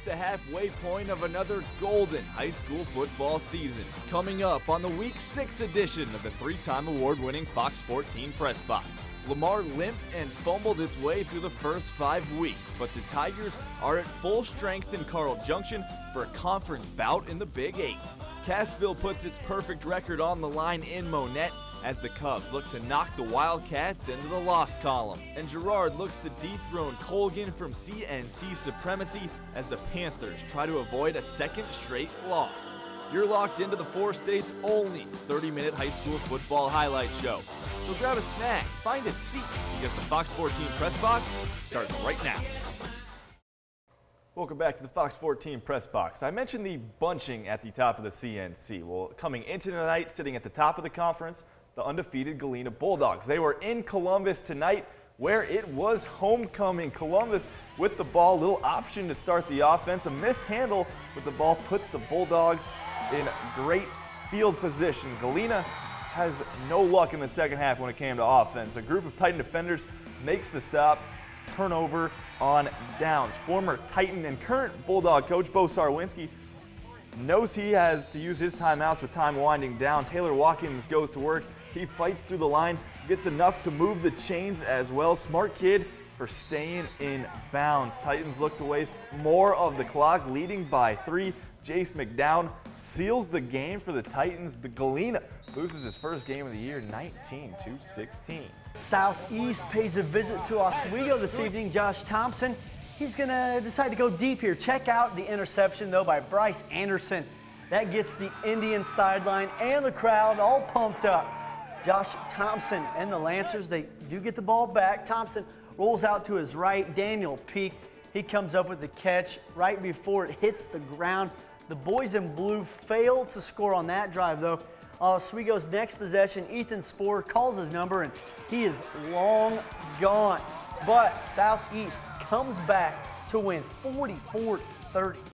halfway point of another golden high school football season. Coming up on the Week 6 edition of the three time award winning Fox 14 Press Box. Lamar limped and fumbled its way through the first five weeks, but the Tigers are at full strength in Carl Junction for a conference bout in the Big Eight. Cassville puts its perfect record on the line in Monett as the Cubs look to knock the Wildcats into the loss column. And Girard looks to dethrone Colgan from CNC supremacy as the Panthers try to avoid a second straight loss. You're locked into the four states only 30 minute high school football highlight show. So grab a snack, find a seat, because the Fox 14 Press Box starts right now. Welcome back to the Fox 14 Press Box. I mentioned the bunching at the top of the CNC. Well, coming into tonight, sitting at the top of the conference, the undefeated Galena Bulldogs. They were in Columbus tonight where it was homecoming. Columbus with the ball, little option to start the offense. A mishandle, with the ball puts the Bulldogs in great field position. Galena has no luck in the second half when it came to offense. A group of Titan defenders makes the stop turnover on downs. Former Titan and current Bulldog coach Bo Sarwinski knows he has to use his timeouts with time winding down. Taylor Watkins goes to work. He fights through the line, gets enough to move the chains as well. Smart kid for staying in bounds. Titans look to waste more of the clock, leading by three. Jace McDowell seals the game for the Titans. The Galena loses his first game of the year, 19 to 16. Southeast pays a visit to Oswego this evening. Josh Thompson, he's going to decide to go deep here. Check out the interception, though, by Bryce Anderson. That gets the Indian sideline and the crowd all pumped up. Josh Thompson and the Lancers, they do get the ball back. Thompson rolls out to his right. Daniel Peak, he comes up with the catch right before it hits the ground. The boys in blue failed to score on that drive, though. Uh, Oswego's next possession, Ethan Spoor calls his number, and he is long gone. But Southeast comes back to win 44 30.